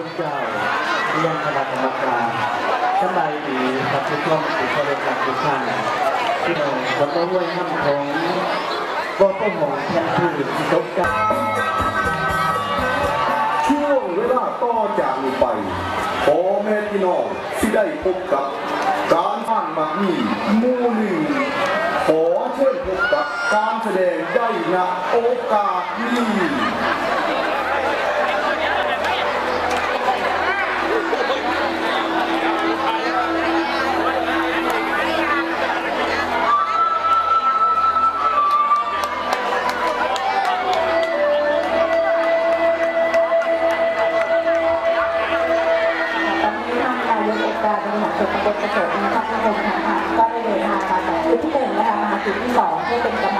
คุณเจ้าเรียนคณะกรรมการสบายดีครับทุกท่านทุกคนรักทุกท่านพี่น้องคนละห้วยห้ำของบ่ต้องมหงแทนพืชที่ตกกันช่วงเวลาต่อจากนี้ไปพ่อแม่พี่น้องที่ได้พบกับการอ่านมักมีหมู่หนึ่งขอเชิญพบกับการแสดงได้ณโอกาสนี้ ค์การบริหารส่วนตำบลกระโสมนะครับทุกคนค่ะก็ได้เดินทางมาจากจุดที่หนึ่งนะคะมาจุดที่สองเพื่อเป็นกำลัง